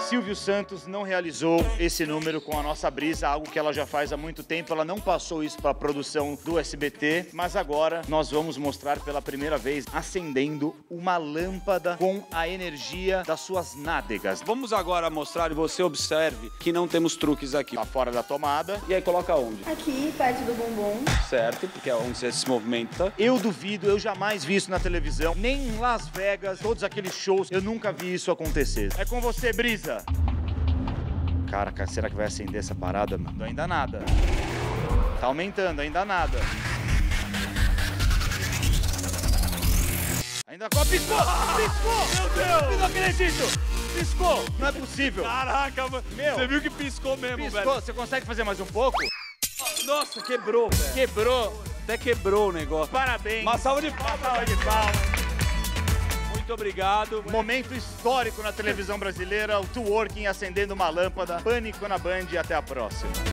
Silvio Santos não realizou esse número com a nossa brisa, algo que ela já faz há muito tempo. Ela não passou isso para a produção do SBT, mas agora nós vamos mostrar pela primeira vez acendendo uma lâmpada com a energia das suas nádegas. Vamos agora mostrar e você observe que não temos truques aqui. Tá fora da tomada. E aí coloca onde? Aqui, perto do bumbum. Certo, porque é onde você se movimenta. Eu duvido, eu jamais vi isso na televisão, nem em Las Vegas, todos aqueles shows, eu nunca vi isso acontecer. É com você, Brisa. Cara, cara, será que vai acender essa parada, mano? Ainda nada. Tá aumentando, ainda nada. Ainda co- piscou! Piscou! Meu Deus! Não acredito! Piscou! Não é possível! Caraca, mano. Meu. Você viu que piscou mesmo, Piscou! Você consegue fazer mais um pouco? velho. Nossa, quebrou, velho. Quebrou! Até quebrou o negócio. Parabéns! Uma salva de palmas. salva de palmas! Obrigado. Momento histórico na televisão brasileira, o Tworking acendendo uma lâmpada. Pânico na Band e até a próxima.